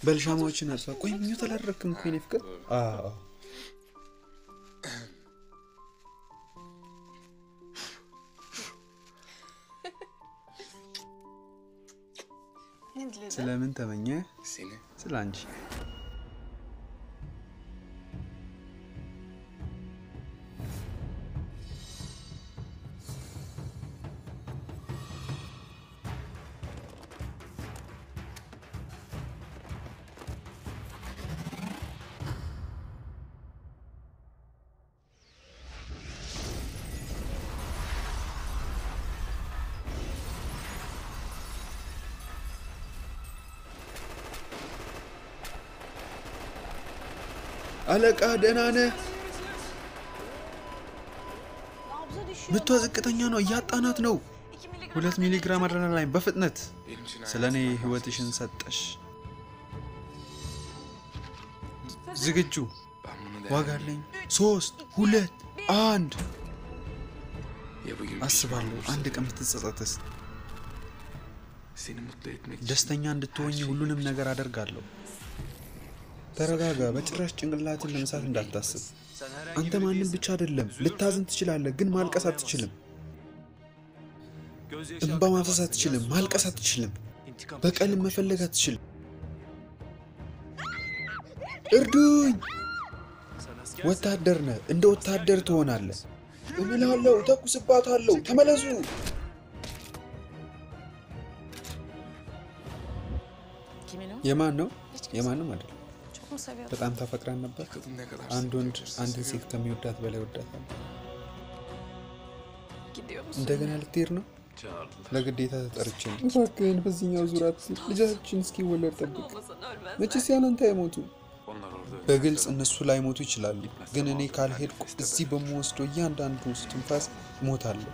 በልሻማዎችን አጥፋ። ቆይ ምኞት አላደረክም እኮ የኔ ፍቅር።? ስለምን ተመኘ? ስለ አንቺ አለቃ ደህና ነህ? ምቷ ዝቅተኛ ነው፣ እያጣናት ነው።. ሁለት ሚሊግራም አድረናላይን በፍጥነት ስለ እኔ ህይወትሽን ሰጠሽ። ዝግጁ Ben bunu ዋጋ değerlendirdim. አለኝ። ሶስት ሁለት አንድ አስባለሁ። አንድ ቀን ብትጸጸትስ? ደስተኛ እንድትሆኝ ሁሉንም ነገር አደርጋለሁ። ተረጋጋ። በጭራሽ ጭንቅላትን ለመሳት እንዳታስብ። አንተ ማንም ብቻ አይደለም። ልታዝን ትችላለህ፣ ግን ማልቀስ አትችልም። እንባ ማፈስ አትችልም። ማልቀስ አትችልም። በቀልም መፈለግ አትችልም። እርዱኝ! ወታደር ነህ። እንደ ወታደር ትሆናለህ። እምላለሁ፣ ተኩስባታለሁ። ተመለሱ! የማን ነው? የማንም አይደለም።? በጣም ታፈቅራን ነበር። አንድ ወንድ አንድን ሴት. ከሚወዳት በላይ musun? እንደገና ልትሄድ ነው? ለግዴታ ተጠርቼ ነው። እባክህን በዚህኛው ዙር አትሂድ። ልጃችን እስኪወለድ ጠብቅ።. መቼስ ያንተ አይሞቱ። በግልጽ እነሱ ላይሞቱ ይችላሉ፣ ግን እኔ ካልሄድኩ እዚህ በምወስደው እያንዳንዱ ትንፋስ እሞታለሁ።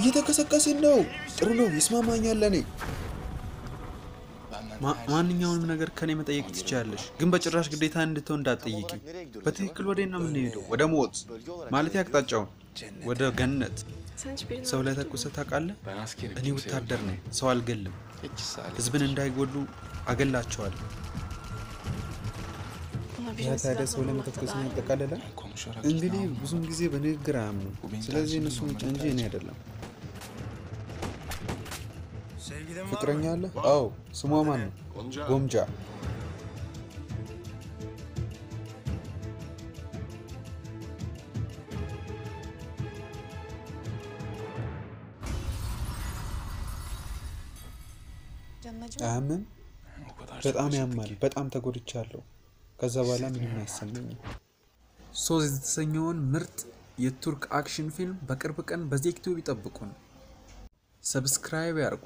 እየተከሰከስን ነው። ጥሩ ነው፣ ይስማማኛል። ለእኔ ማንኛውንም ነገር ከኔ መጠየቅ ትችያለሽ፣ ግን በጭራሽ ግዴታ እንድትሆን እንዳትጠይቂ። በትክክል ወዴት ነው የምንሄደው? ወደ ሞት ማለት አቅጣጫውን ወደ ገነት። ሰው ላይ? ተኩሰህ ታውቃለህ? እኔ ወታደር ነኝ፣. ሰው saat. ህዝብን እንዳይጎዱ አገላቸዋለሁ። ያ ታዲያ ሰው ላይ መተኮስን. ያጠቃልላል? እንግዲህ. ብዙውን ጊዜ በንግግር አያምኑም። ስለዚህ እነሱ ምርጫ እንጂ እኔ አይደለም። ፍቅረኛ አለ? አዎ። ስሟ ማን ነው? ጎምጃ።? አያምም? O kadar በጣም ያማል። በጣም ተጎድቻለሁ። ከዛ በኋላ ምንም አይሰማኝም። Söz የተሰኘውን ምርጥ የቱርክ action ፊልም በቅርብ ቀን በዚህ YouTube ይጠብቁን። subscribe ያርጉ።